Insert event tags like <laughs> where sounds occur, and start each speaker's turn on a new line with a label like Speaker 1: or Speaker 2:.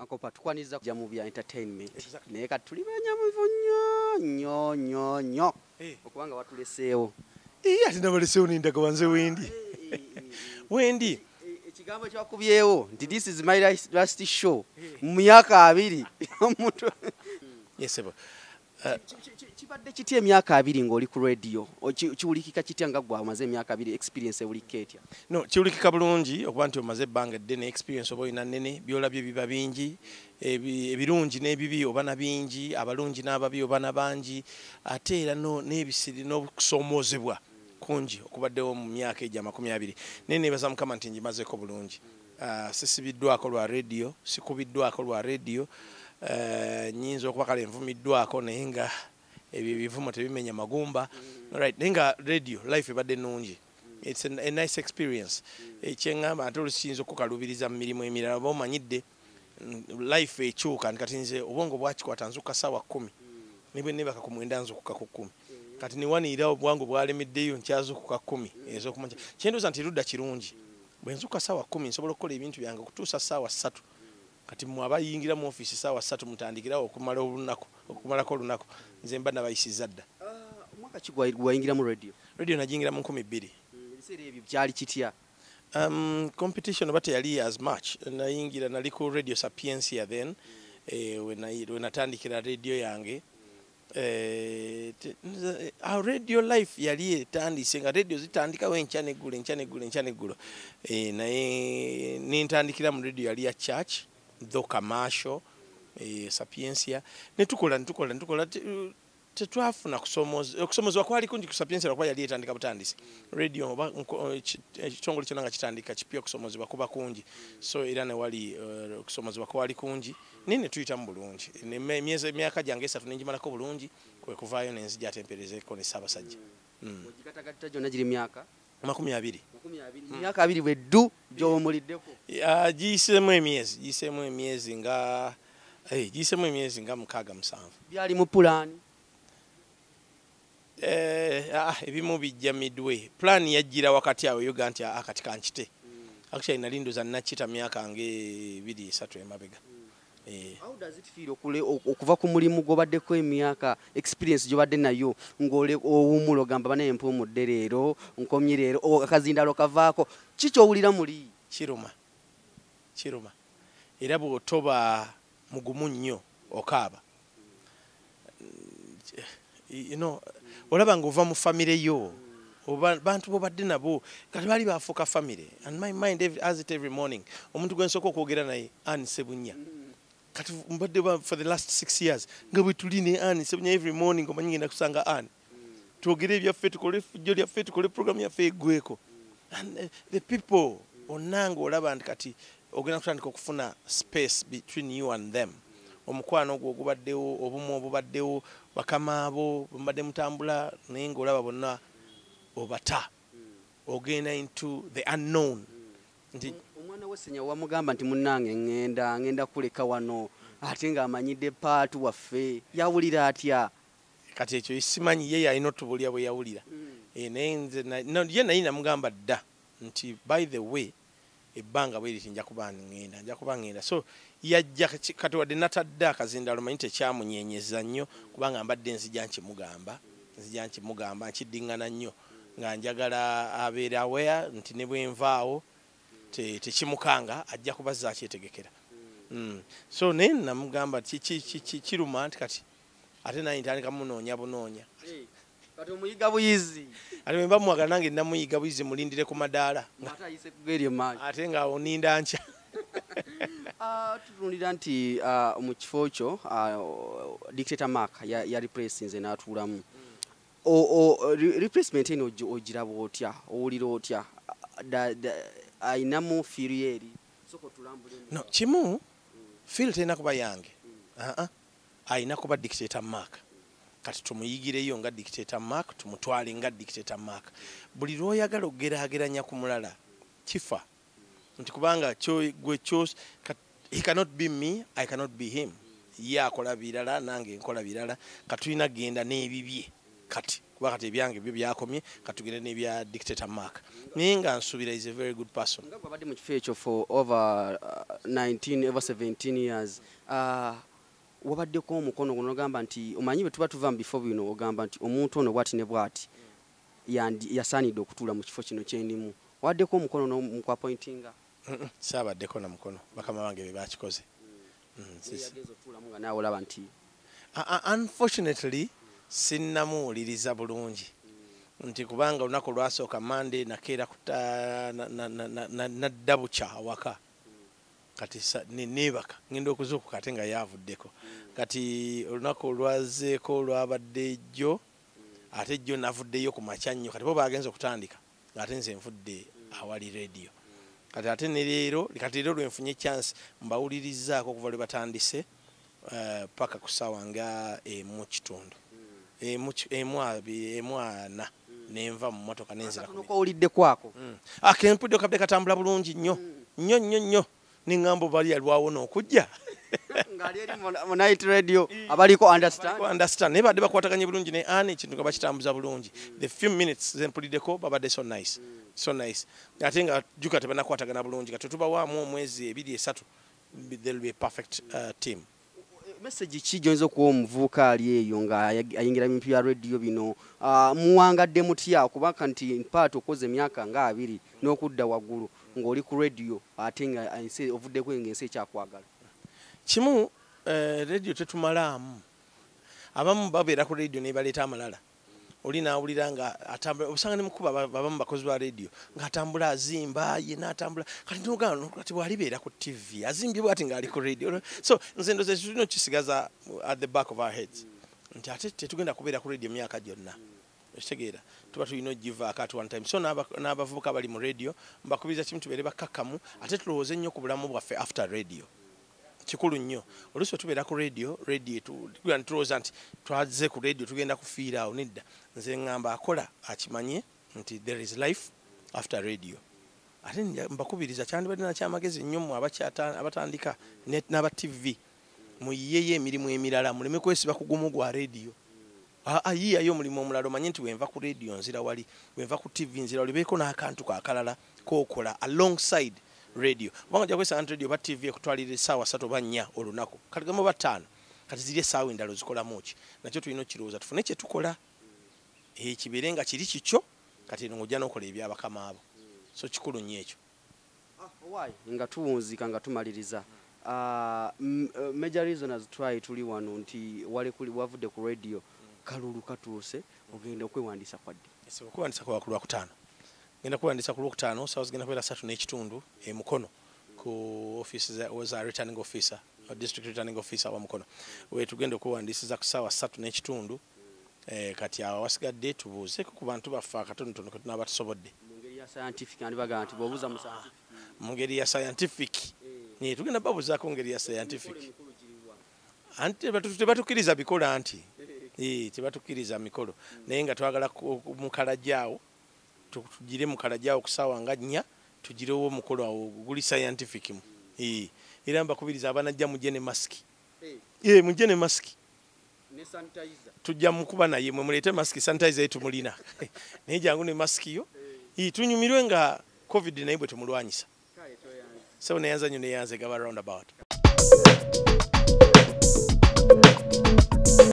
Speaker 1: ankopa tukwaniriza kujja mu bya entertainment. Naye kati tuli benyamuvu nnyo nnyo nnyo nnyo.
Speaker 2: Eh.
Speaker 1: okubanga watuleseewo.
Speaker 2: Ii, ate nabalesewo nindaga wanze wendi <laughs> wendi
Speaker 1: ekigambo kyakubyewo nti this is my last- show. Mu myaka abiri. <laughs> Omuntu-
Speaker 2: yesebo
Speaker 1: kibadde kitya emyaka abiri ng'oli ku radio O- ki- kiwulikika kitya nga gwe amaze emyaka abiri experience ewulikika etya?
Speaker 2: No kiwulikika bulungi okuba nti omaze ebbanga ddene experience oba olina nnene byolabye biba bingi ebi- ebirungi n'ebibi oba na bingi abalungi n'ababi oba na bangi ate era n'ebisiri n'okusoomoozebwa kungi okubaddewo mu myaka egyo amakumi abiri. Naye neebaza mukama nti ngimazeeko bulungi. Ah, sisibiddwako lwa radio sikubiddwako lwa radio Eh, nyinza okuba kale nvumiddwako naye nga ebyo ebivumo tebimenya magumba. Right naye nga radio life ebadde nnungi. Its a, a nice experience. Ekyeŋŋamba ate olusinza okukalubiriza mu mirimu emirala oba omanyidde mm, life ekyuka. Kati nze obwongo bwakikwata nzuka saawa kumi nibwe nebaka ku mwenda nzukuka ku kumi kati niwaniira obwangu bwalemeddeyo nkyazukuka kumi ez'okumakya kyendoza nti ludda kirungi. Bwe nzuka saawa kumi nsobola okukola ebintu byange okutuusa saawa ssatu kati mwe abayingira mu ofiisi saawa ssatu mutandikirawo okumala olunaku okumalako olunaku nze mba nabayisiza dda.
Speaker 1: Omwaka ki gwa- gwayingira mu radio?
Speaker 2: Radio nagiyingira mu nkumi bbiri.
Speaker 1: Ebiseera ebyo kyali kitya?
Speaker 2: Um, competition oba teyali as much nayingira nali ku radio sapiencia then eh, we we natandikira radio yange. Eh, our radio life yali etandise nga radio zitandikawo enkya neggulo enkya neggulo enkya neggulo eh, naye nentandikira mu radio yali ya church tho e, sapiensia sapiencia netukola ntukola te- tetwafuna okusomozebwa kwali kungi ku sapiencia lwakuba yali etandika butandisi. Radio oba nko- eh, ekitongole kyonna nga kitandika kipya okusomozebwa kuba kungi so era newali eh, okusomozebwa kwali kungi naye netuyitamu bulungi? Emyaka gyange esatu nengimalako bulungi kwekuvaayo nenzija atemperezeeko ne ssaabasajja. Mm.
Speaker 1: gyonna giri myaka
Speaker 2: makumi abiri.
Speaker 1: Makumi abiri. Bweddu gy'owumuliddeko
Speaker 2: Ah, giyiseemu emyezi giyiseemu emyezi nga eh, giyiseemu emyezi nga mukaaga musanvu.
Speaker 1: Byali mu pulaani?
Speaker 2: Eh, ah, ebimu bijja midwe. Plan yajjira wakati awo yoga nti ah, kati kankite actually nali ndoza nakita myaka nga ebiri esatu emabega. Eh,
Speaker 1: How does it feel okuva ku mulimu gw'obaddeko emyaka experience gy'obadde nayo ng'ole owummula ogamba banaye mpuumudde leero nkomye leero akazindalo kavaako ki kyowulira muli
Speaker 2: kiruma. Kiruma. Era bw'otoba mugumu nnyo okaaba. Mm, you know, olaba ng'ova mu famire yo bantu bobadde nabo kati baali bafuuka famire and my mind as it every morning. Omuntu gwe nsooka okwogera naye ani sebunya kati mbadde ba for the last six years nga bwe tuli ne ani sebunya every morning omanyi ngenda kusanga ani twogere ebyaffe tukole effujjo lyaffe tukole programu yaffe eggweko and uh, the people onnanga olaba nti kati ogenda kutandika okufuna space between you and them. Omukwano ogwo ogubaddewo obumu obubaddewo bakama abo bwemubadde mutambula naye ngaolaba bonna obata. Ogenda into the unknown. Nti
Speaker 1: omwana wesenya wamugamba nti munnange ŋŋenda ŋŋenda kuleka wano ate ng'amanyidde paatu waffe yawulira atya?
Speaker 2: Kati ekyo simanyi ye yalina otubulya bwe yawulira. Eh, naye naye namugamba dda nti by the way ebbanga bwe riti nja kuba ŋŋenda nja kuba ŋŋenda so yajja kati wadde natadde akazindalo manyi tekyamunyenyeza nnyo kubanga mbadde nzija nkimugamba nzija nkimugamba nkiddiŋŋana nnyo nga njagala abeera aware nti ne bwenvaawo tekimukanga ajja kubazza akyetegekera. Mm. so naye namugamba ki- ki- ki- ki- kiruma nti kati ate naye ntandika munoonya bunoonya.
Speaker 1: Kati omuyiga buyizi.
Speaker 2: Ate bwe mba mwagala nange namuyiga buyizi mulindire ku madaala.
Speaker 1: Ate
Speaker 2: nga oninda nkya. <laughs>
Speaker 1: Ah, tutunulira nti ah, mu kifo kyo ah, dictator mark ya- yali presinze n'atuulamu. O- o- re- replacement eno ogi- ogiraba otya? Owulira otya? Da- da- ayinamu fiiri eri
Speaker 2: no kimu field terina kuba yange. Aa ayina kuba dictator mark. Kati tumuyigireyo nga dictator mark tumutwale nga dictator mark. Buli lwoyagala okugeraageranya ku mulala kifa. Nti kubanga kyo- gwe kat- he cannot be me i cannot be him. Ye akola birala nange nkola birala. Katulina genda n'ebibye. Kati kuba kati ebyange byo byakomye katugende n'ebya dictator mark. Naye nga nsuubira is a very good person.
Speaker 1: Nga bwabadde mu kifo ekyo for over uh, 19 over 17 years uh, wabaddeko omukono guno ogamba nti omanyi bwe tuba tuva mu bifo bino ogamba nti omuntu ono bwati ne bwati yasaanidde okutuula mu kifo kino kyendimu wabaddeko omukono mukwapointinga
Speaker 2: Mm-mm, saabaddeko na mukono. Bakama bange be bakikoze. Mm, Uh, uh, unfortunately sinnamuwuliriza bulungi. Nti kubanga olunaku olwasooka mande nakeera nadda bukya awaka kati neebaka ngenda okuzuukuka ate nga yavuddeko kati olunaku olwazeeko olwabadde jjo ate jjo navuddeyo ku makya nnyo kati bo bagenza okutandika ngaate nze nvudde awali radio. Kati ate ne leero kati leero lwenfunye chance mbawulirizaako okuva lwe batandise eh, paka ku ssaawa nga emu kitundu emu ana nenva mu motoka nenzira ku
Speaker 1: katono kowulidde kwako?
Speaker 2: Akempudde kabde katambula bulungi nnyo. Nnyo nnyo nnyo. Neŋŋamba bali alwawo n'okujja. <laughs>
Speaker 1: Ngaali eri mu- mu night radio abaliko understand?
Speaker 2: Understand. Naye badde bakwataganye bulungi ne ani ekintu nga bakitambuza bulungi. The few minutes zempuliddeko babadde so nice so nice. Ate nga juka tebanakwatagana bulungi kati tubawaamu omwezi ebiri esatu there will be a perfect uh, team
Speaker 1: message ki gyoyinza okuwa omuvubuka ali eyo nga ayag- ayingira mu bya radio bino? Ah, muwangadde mutya? Kubanga nti mpaati okoze emyaka nga abiri n'okudda waggulu ng'oli ku radio ate nga ovuddeko nga ensi ekyakwagala.
Speaker 2: Kimu eh, radio tetumalaamu abamu babeera ku radio nebaleeta amalala oli nawulira nga atambula obusanga nemukuba aba- abamu bakozi ba radio ngaatambula azimba yena atambula kati nogano kati bwalibeera ku tv azimbye bwati ngaali ku radio. So nze ndoze tulina okisigaza at the back of our heads nti ate tetugenda kubeera ku radio emyaka gyonna. Okitegeera tuba tulina ogivaako at one time. So n'aba- n'abavubuka bali mu radio mbakubiriza kimu tubeere bakkakkamu ate tulowooze ennyo ku bulamu bwaffe after radio kikulu nnyo. Oluusi bwe tubeera ku radio radio tu- tugira tulowooza nti twaze ku radio tugenda kufiira awo nedda. Nze ŋŋamba akola akimanye nti there is life after radio. Ate mbakubiriza kyandibadde nakyamagezi nnyo abakyata- abatandika n'aba tv muyiyeyo emirimu emirala muleme kwesiba kugumu gwa radio. Aa yiyayo omulimu omulala omanye nti wenva ku radio nzira wali wenva ku tv nzira wali beeko n'akantu kakalala kokola alongside radio. Kubanga ja kwesanga nti radio ba tv ekutwalira essaawa satu oba nnya olunaku kati gamba bataano kati ziri essaawa endala ozikolamu ki? Nakyo tulina okukirowooza tufune kyetukola Eh, kibeere nga kiri kikyo kati ng'ojja n'okola ebyabakama abo. So kikulu nnyo ekyo.
Speaker 1: Why? nga tuwunzika nga tumaliriza. Ah, eh, major reasoners try tuli wano nti wavudde ku radio. Kalulu katuuse ogenda okwewandiisa kwadde
Speaker 2: Ese okuwandiisa kwa ku lwakutaano genda kuwandiisa ku lwokutaano saawa zigenda kubeera satu n'ekitundu emukono ku office za, returning officer district returning officer wa mukono. Wetugenda okuwandiisiza ku saawa satu n'ekitundu eh, kati awo wasigadde tubuuzeeko ku bantu baffe akatonotono ke tunaaba tusobodde
Speaker 1: mu ngeri ya scientific nti scientific.
Speaker 2: Eh, tugenda babuzaako ngeri ya scientific. anti tebatukkiriza bikola anti? Eh, tebatukkiriza mikolo. Naye nga twagala mukalajaawo tu- tugire mukalajaawo okusawa nga nnya tugirewo omukolo awo guli scientific mu. Era mbakubiriza abanajja mujje ne masiki Eh, mujje ne masiki
Speaker 1: sanitizer.
Speaker 2: Tujja mukuba naye mwe muleete masiki sanitizer ye tumulina <laughs> naye jangu ne masiki yo. Eh, tunyumirwe nga covid naye bwe tumulwanyisa. So neyanza nyune neyanze gaba roundabout